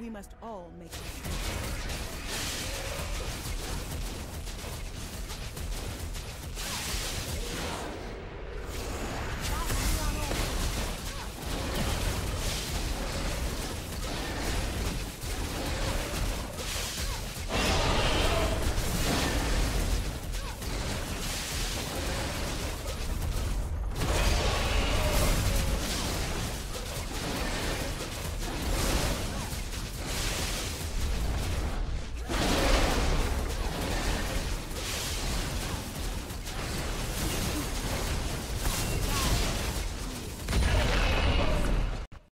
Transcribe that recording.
We must all make this.